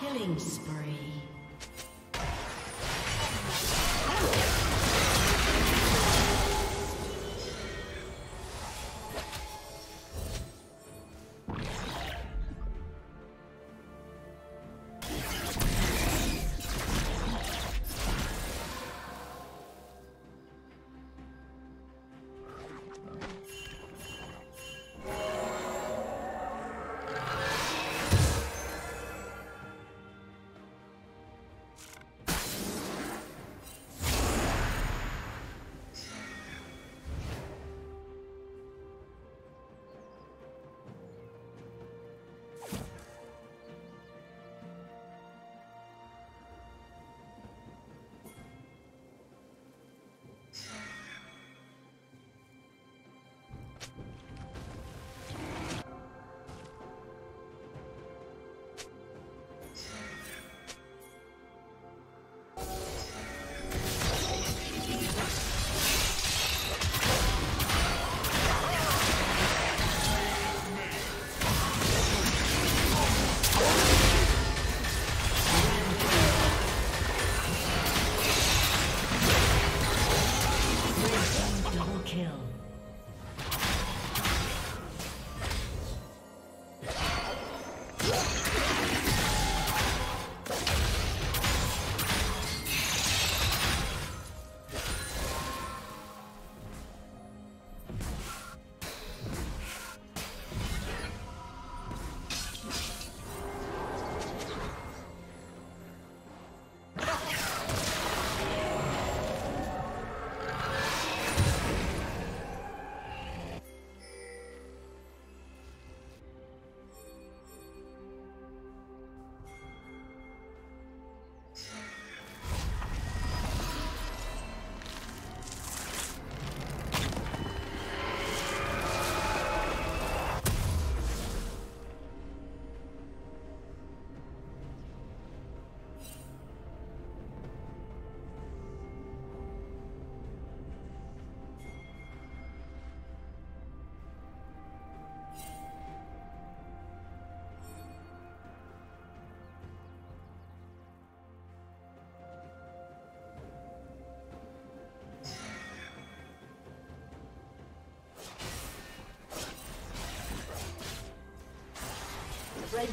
Killing spree.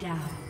Down.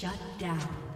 Shut down.